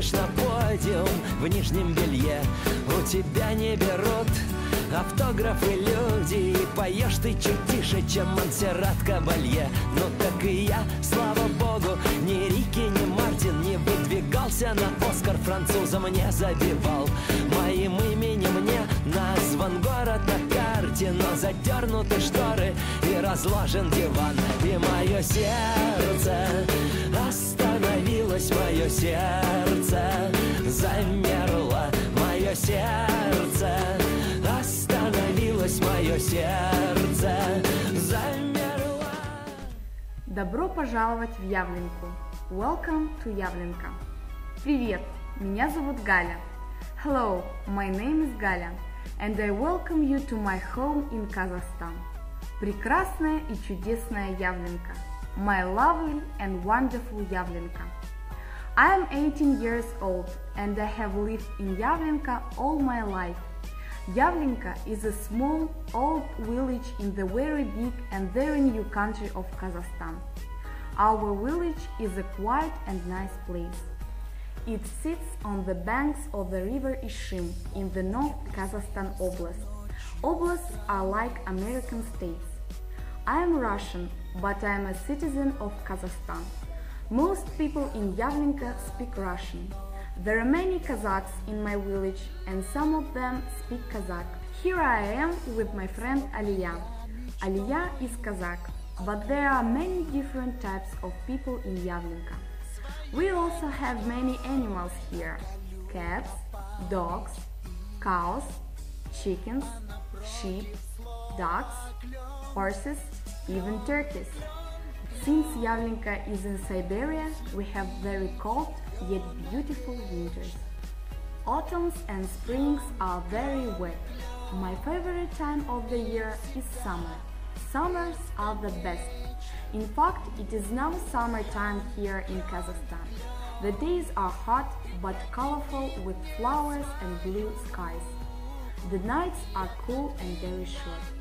выйдешь на подиум в нижнем белье. У тебя не берут автографы люди И поешь ты чуть тише, чем Монсеррат Кабалье. Ну так и я, слава богу, ни Рики, ни Мартин Не выдвигался на Оскар французом не забивал. Моим именем не назван город на карте Но задернуты шторы и разложен диван. И мое сердце остановилось, мое сердце замерло Мое сердце остановилось, мое сердце замерло Добро пожаловать в Явленку. Welcome to Явленка. Привет, меня зовут Галя. Hello, my name is Галя, and I welcome you to my home in Kazakhstan. Прекрасная и чудесная Явленка. my lovely and wonderful Yavlenka. I am 18 years old and I have lived in Yavlenka all my life. Yavlenka is a small old village in the very big and very new country of Kazakhstan. Our village is a quiet and nice place. It sits on the banks of the river Ishim in the North Kazakhstan Oblast. Oblasts are like American states. I am Russian but I am a citizen of Kazakhstan. Most people in Yavlenka speak Russian. There are many Kazakhs in my village and some of them speak Kazakh. Here I am with my friend Aliya. Aliya is Kazakh, but there are many different types of people in Yavlenka. We also have many animals here. Cats, dogs, cows, chickens, sheep, ducks, horses, even turkeys. Since Yavlenka is in Siberia, we have very cold yet beautiful winters. Autumns and springs are very wet. My favorite time of the year is summer. Summers are the best. In fact, it is now summertime here in Kazakhstan. The days are hot but colorful with flowers and blue skies. The nights are cool and very short.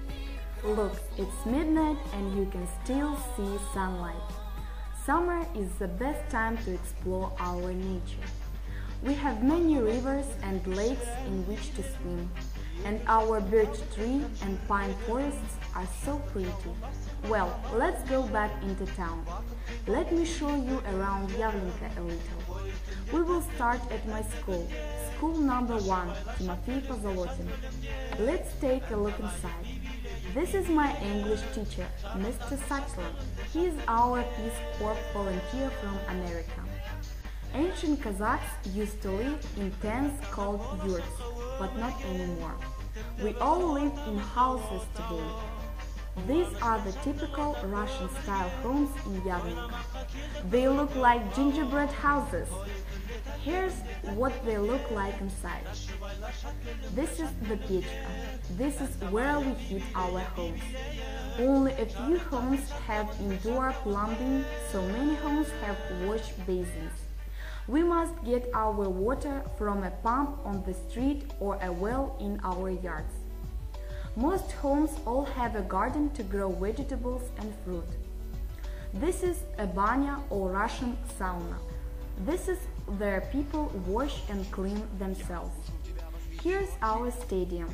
Look, it's midnight and you can still see sunlight. Summer is the best time to explore our nature. We have many rivers and lakes in which to swim, and our birch tree and pine forests are so pretty. Well, let's go back into town. Let me show you around Yavlenka a little. We will start at my school, school number one, Timofey Pozolotin. Let's take a look inside. This is my English teacher, Mr. Sachlan. He is our Peace Corps volunteer from America. Ancient Kazakhs used to live in tents called yurts, but not anymore. We all live in houses today. These are the typical Russian-style homes in Yavlenka. They look like gingerbread houses. Here's what they look like inside. This is the pechka. This is where we heat our homes. Only a few homes have indoor plumbing, so many homes have wash basins. We must get our water from a pump on the street or a well in our yards. Most homes all have a garden to grow vegetables and fruit. This is a banya or Russian sauna. This is where people wash and clean themselves. Here's our stadium.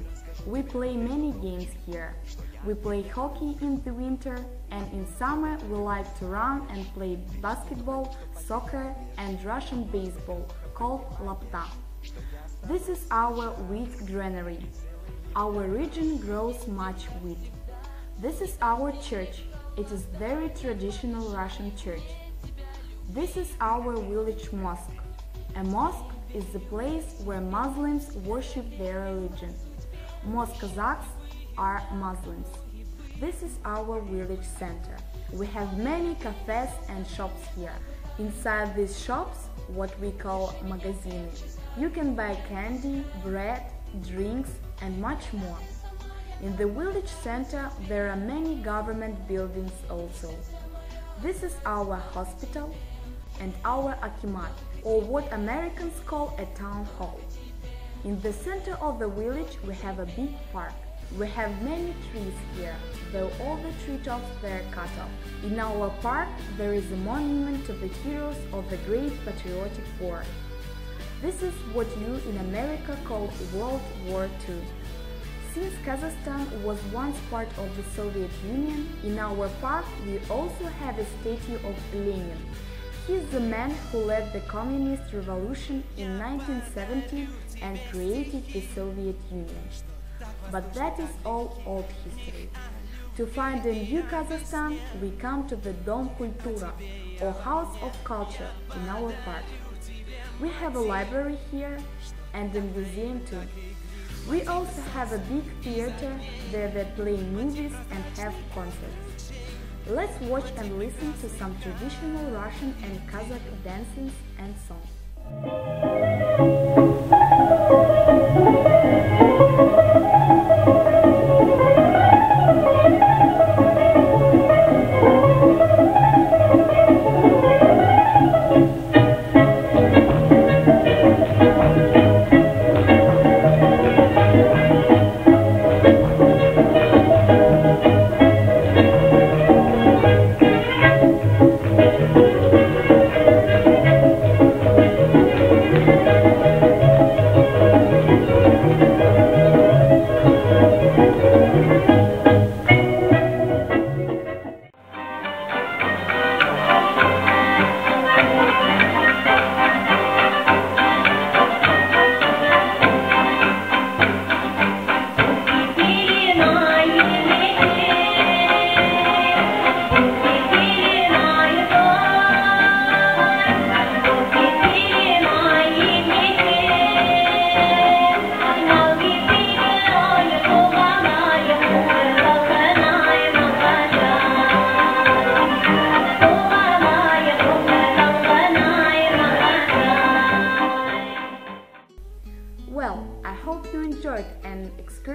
We play many games here. We play hockey in the winter and in summer we like to run and play basketball, soccer and Russian baseball called lapta. This is our wheat granary. Our region grows much wheat. This is our church. It is very traditional Russian church. This is our village mosque. A mosque is the place where Muslims worship their religion. Most Kazakhs are Muslims. This is our village center. We have many cafes and shops here. Inside these shops, what we call magazines, you can buy candy, bread, drinks and much more. In the village center, there are many government buildings also. This is our hospital and our akimat, or what Americans call a town hall. In the center of the village, we have a big park. We have many trees here, though all the treetops were cut off. In our park, there is a monument to the heroes of the Great Patriotic War. This is what you in America call World War II. Since Kazakhstan was once part of the Soviet Union, in our park we also have a statue of Lenin. He is the man who led the communist revolution in 1917 and created the Soviet Union. But that is all old history. To find a new Kazakhstan, we come to the Dom Kultura, or House of Culture, in our park. We have a library here and a museum too. We also have a big theater where they play movies and have concerts. Let's watch and listen to some traditional Russian and Kazakh dances and songs.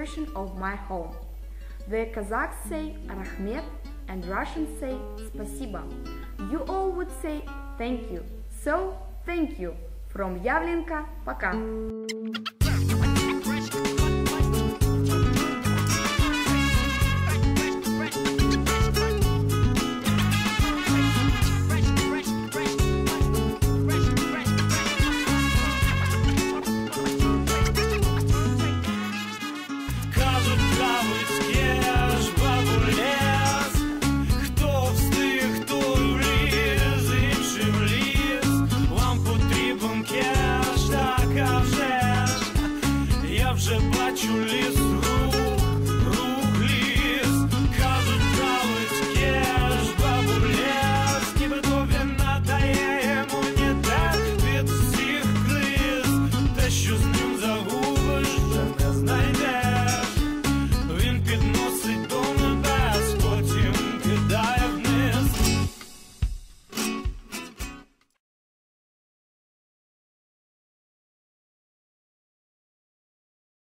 version of my home. The Kazakhs say Rahmet and Russians say Spasiba. You all would say thank you. So, thank you. From Yavlenka, пока! вже ж, я вже бачу ліс